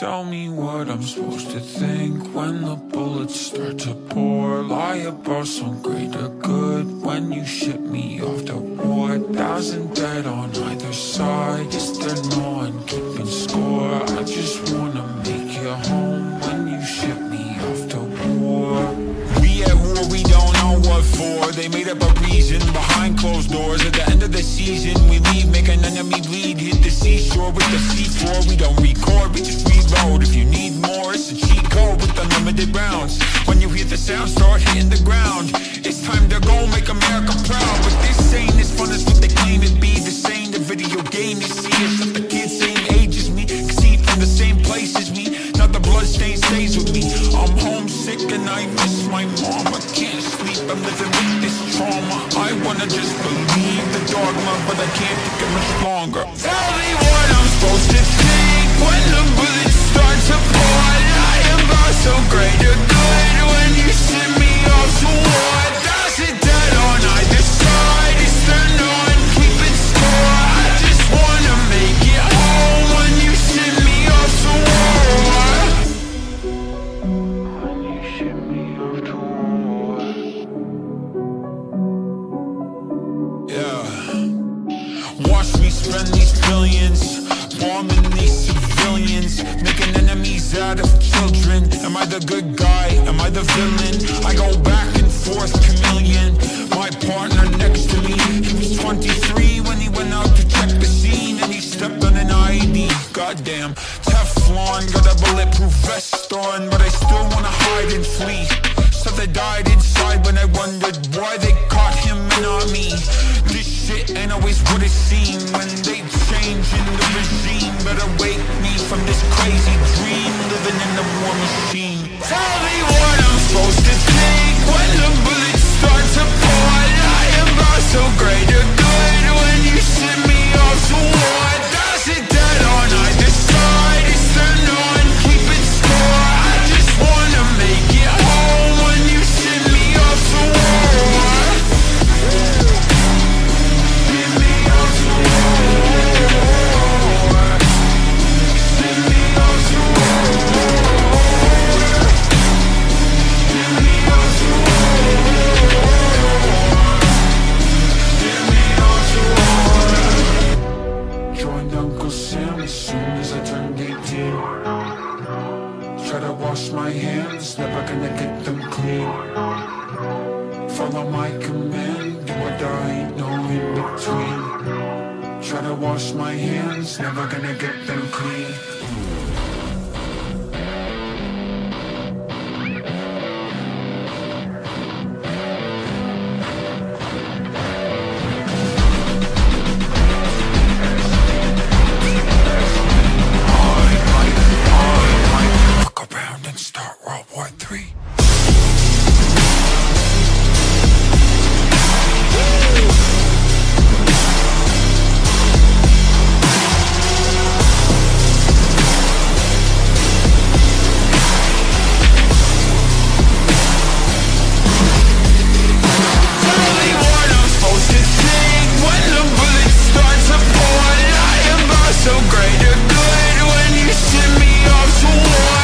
Tell me what I'm supposed to think when the bullets start to pour. Lie about some greater good when you ship me off to war. Thousand dead on either side, is there no one keeping score? I just wanna make you home when you ship me off to war. We at war, we don't know what for They made up a reason behind closed doors At the end of the season, we leave, make an enemy bleed Hit the seashore with the C4 We don't record, we America proud But this ain't as fun as what they claim it be. This ain't a video game, you see It's the kids same age as me Conceived from the same place as me. Now the blood stain stays with me. I'm homesick and I miss my mom I can't sleep, I'm living with this trauma. I wanna just believe the dogma But I can't take it much longer. Tell me what I'm supposed to think out of children. Am I the good guy? Am I the villain? I go back and forth, chameleon. My partner next to me, he was 23 when he went out to check the scene, and he stepped on an IED. Goddamn, Teflon, got a bulletproof vest on, but I still wanna hide and flee. So they died inside when I wondered why they caught him and not me. This shit ain't always what it seemed when they change in the regime. Better wake me from this crazy dream, living in as I turned 18. Try to wash my hands, never gonna get them clean. Follow my command, do or die, no in between. Try to wash my hands, never gonna get them greater good when you send me off to war.